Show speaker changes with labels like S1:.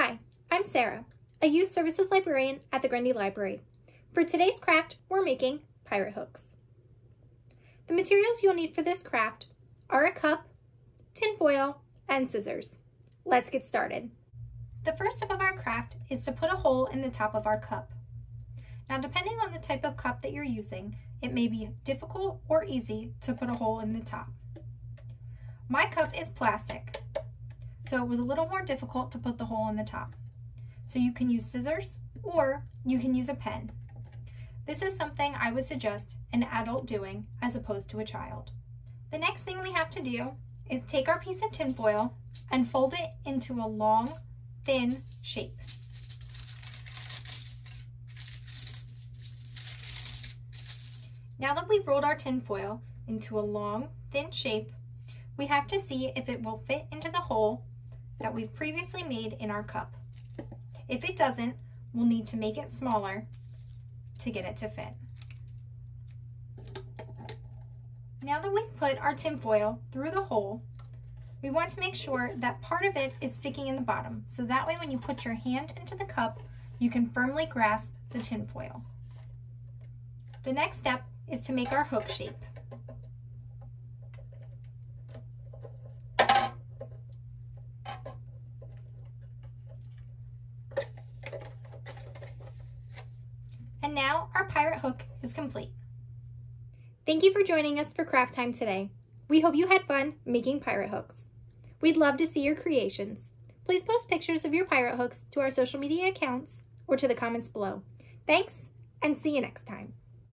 S1: Hi, I'm Sarah, a Youth Services Librarian at the Grundy Library. For today's craft, we're making pirate hooks. The materials you'll need for this craft are a cup, tin foil, and scissors. Let's get started. The first step of our craft is to put a hole in the top of our cup. Now depending on the type of cup that you're using, it may be difficult or easy to put a hole in the top. My cup is plastic, so it was a little more difficult to put the hole in the top. So you can use scissors or you can use a pen. This is something I would suggest an adult doing as opposed to a child. The next thing we have to do is take our piece of tinfoil and fold it into a long, thin shape. Now that we've rolled our tinfoil into a long, thin shape, we have to see if it will fit into the hole that we've previously made in our cup. If it doesn't, we'll need to make it smaller to get it to fit. Now that we've put our tinfoil through the hole, we want to make sure that part of it is sticking in the bottom. So that way when you put your hand into the cup, you can firmly grasp the tinfoil. The next step is to make our hook shape. And now our pirate hook is complete. Thank you for joining us for craft time today. We hope you had fun making pirate hooks. We'd love to see your creations. Please post pictures of your pirate hooks to our social media accounts or to the comments below. Thanks, and see you next time.